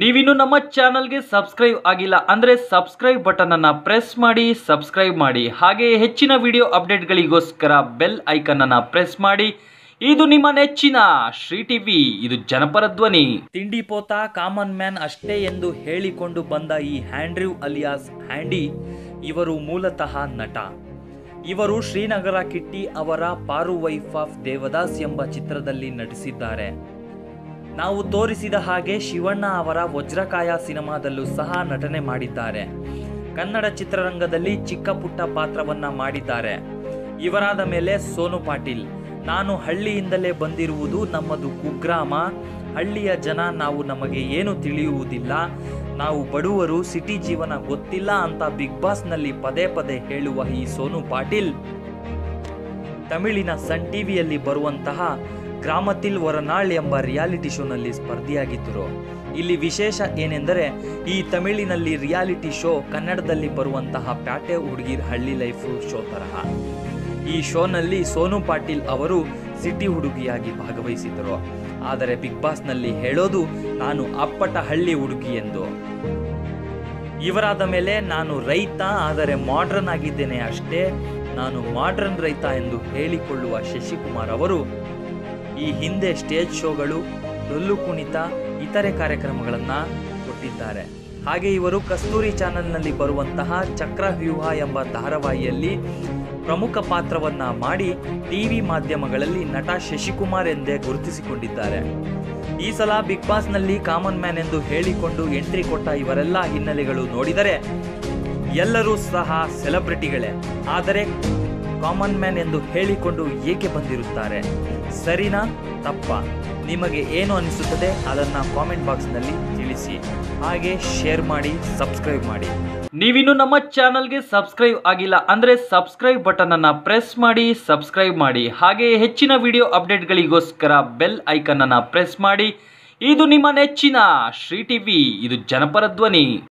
ನೀವಿನ್ನು ನಮ್ಮ ಚಾನಲ್ಗೆ ಸಬ್ಸ್ಕ್ರೈಬ್ ಆಗಿಲ್ಲ ಅಂದರೆ ಸಬ್ಸ್ಕ್ರೈಬ್ ಬಟನನ್ನು ಪ್ರೆಸ್ ಮಾಡಿ, ಸಬ್ಸ್ಕ್ರೈಬ್ ಮಾಡಿ. ಹಾಗೆ ಹೆಚ್ಚಿನ ವಿಡಿಯೋ ಅಪ್ಡೇಟ್ಗಳಿಗೋಸ್ಕರ ಬೆಲ್ ಐಕನನ್ನು ಪ್ರೆಸ್ ಮಾಡಿ. ಇದು ನಿಮ್ಮ ನೆಚ್ಚಿನ ಶ್ರೀ ಟಿವಿ, ಇದು ಜನಪರ ಧ್ವನಿ. ತಿಂಡಿ ಪೋತ, ಕಾಮನ್ ಮ್ಯಾನ್ ಅಷ್ಟೇ ಎಂದು ಹೇಳಿಕೊಂಡು ಬಂದ ಈ ಹ್ಯಾಂಡ್ರಿವ್ ಅಲಿಯಾಸ್ ಹ್ಯಾಂಡಿ ಇವರು ಮೂಲತಃ ನಟ. ಇವರು ಶ್ರೀನಗರ ಕಿಟ್ಟಿ ಅವರ ಪಾರು ವೈಫ್ ಆಫ್ ದೇವದಾಸ್ ಎಂಬ ಚಿತ್ರದಲ್ಲಿ ನಟಿಸಿದ್ದಾರೆ. ನಾವು ತೋರಿಸಿದ ಹಾಗೆ ಶಿವಣ್ಣ ಅವರ ವಜ್ರಕಾಯ ಸಿನಿಮಾದಲ್ಲೂ ಸಹ ನಟನೆ ಮಾಡಿದ್ದಾರೆ. ಕನ್ನಡ ಚಿತ್ರರಂಗದಲ್ಲಿ ಚಿಕ್ಕ ಪುಟ್ಟ ಪಾತ್ರವನ್ನ ಮಾಡಿದ್ದಾರೆ. ಇವರಾದ ಮೇಲೆ ಸೋನು ಪಾಟೀಲ್, ನಾನು ಹಳ್ಳಿಯಿಂದಲೇ ಬಂದಿರುವುದು ನಮ್ಮದು ಕುಗ್ರಾಮ. ಹಳ್ಳಿಯ ಜನ ನಾವು ನಮಗೆ ಏನು ತಿಳಿಯುವುದಿಲ್ಲ. ನಾವು ಬಡವರು, ಸಿಟಿ ಜೀವನ ಗೊತ್ತಿಲ್ಲ ಅಂತ ಬಿಗ್ ಬಾಸ್ನಲ್ಲಿ ಪದೇ ಪದೇ ಹೇಳುವ ಈ ಸೋನು ಪಾಟೀಲ್. ತಮಿಳಿನ ಸನ್ ಟಿವಿಯಲ್ಲಿ ಬರುವಂತಹ ಗ್ರಾಮತಿಲ್ ಹೊರನಾಳ್ ಎಂಬ ರಿಯಾಲಿಟಿ ಶೋನಲ್ಲಿ ಸ್ಪರ್ಧಿಯಾಗಿದ್ದರು. ಇಲ್ಲಿ ವಿಶೇಷ ಏನೆಂದರೆ, ಈ ತಮಿಳಿನಲ್ಲಿ ರಿಯಾಲಿಟಿ ಶೋ ಕನ್ನಡದಲ್ಲಿ ಬರುವಂತಹ ಪ್ಯಾಟೆ ಹುಡುಗಿರ್ ಹಳ್ಳಿ ಲೈಫ್ ಶೋ ತರಹ. ಈ ಶೋನಲ್ಲಿ ಸೋನು ಪಾಟೀಲ್ ಅವರು ಸಿಟಿ ಹುಡುಗಿಯಾಗಿ ಭಾಗವಹಿಸಿದರು ಆದರೆ ಬಿಗ್ ಬಾಸ್ನಲ್ಲಿ ಹೇಳೋದು, ನಾನು ಅಪ್ಪಟ ಹಳ್ಳಿ ಹುಡುಗಿ ಎಂದು. ಇವರಾದ ಮೇಲೆ ನಾನು ರೈತ, ಆದರೆ ಮಾಡ್ರನ್ ಆಗಿದ್ದೇನೆ ಅಷ್ಟೇ. ನಾನು ಮಾಡ್ರನ್ ರೈತ ಎಂದು ಹೇಳಿಕೊಳ್ಳುವ ಶಶಿಕುಮಾರ್ ಅವರು ಈ ಹಿಂದೆ ಸ್ಟೇಜ್ ಶೋಗಳು, ಡೊಳ್ಳು ಕುಣಿತ, ಇತರೆ ಕಾರ್ಯಕ್ರಮಗಳನ್ನು ಕೊಟ್ಟಿದ್ದಾರೆ. ಹಾಗೆ ಇವರು ಕಸ್ತೂರಿ ಚಾನೆಲ್ನಲ್ಲಿ ಬರುವಂತಹ ಚಕ್ರವ್ಯೂಹ ಎಂಬ ಧಾರಾವಾಹಿಯಲ್ಲಿ ಪ್ರಮುಖ ಪಾತ್ರವನ್ನ ಮಾಡಿ ಟಿವಿ ಮಾಧ್ಯಮಗಳಲ್ಲಿ ನಟ ಶಶಿಕುಮಾರ್ ಎಂದೇ ಗುರುತಿಸಿಕೊಂಡಿದ್ದಾರೆ. ಈ ಸಲ ಬಿಗ್ ಬಾಸ್ನಲ್ಲಿ ಕಾಮನ್ ಮ್ಯಾನ್ ಎಂದು ಹೇಳಿಕೊಂಡು ಎಂಟ್ರಿ ಕೊಟ್ಟ ಇವರೆಲ್ಲ ಹಿನ್ನೆಲೆಗಳು ನೋಡಿದರೆ ಎಲ್ಲರೂ ಸಹ ಸೆಲೆಬ್ರಿಟಿಗಳೇ ಆದರೆ ಕಾಮನ್ ಮ್ಯಾನ್ ಎಂದು ಹೇಳಿಕೊಂಡು ಏಕೆ ಬಂದಿರುತ್ತಾರೆ? ಸರಿನಾ? ತಪ್ಪ? ನಿಮಗೆ ಏನು ಅನಿಸುತ್ತದೆ? ಅದನ್ನು ಕಾಮೆಂಟ್ ಬಾಕ್ಸ್ನಲ್ಲಿ ತಿಳಿಸಿ. ಹಾಗೆ ಶೇರ್ ಮಾಡಿ, ಸಬ್ಸ್ಕ್ರೈಬ್ ಮಾಡಿ. ನೀವಿನ್ನು ನಮ್ಮ ಚಾನಲ್ಗೆ ಸಬ್ಸ್ಕ್ರೈಬ್ ಆಗಿಲ್ಲ ಅಂದರೆ ಸಬ್ಸ್ಕ್ರೈಬ್ ಬಟನನ್ನು ಪ್ರೆಸ್ ಮಾಡಿ, ಸಬ್ಸ್ಕ್ರೈಬ್ ಮಾಡಿ. ಹಾಗೆ ಹೆಚ್ಚಿನ ವಿಡಿಯೋ ಅಪ್ಡೇಟ್ಗಳಿಗೋಸ್ಕರ ಬೆಲ್ ಐಕನನ್ನು ಪ್ರೆಸ್ ಮಾಡಿ. ಇದು ನಿಮ್ಮ ನೆಚ್ಚಿನ ಶ್ರೀ ಟಿವಿ. ಇದು ಜನಪರ ಧ್ವನಿ.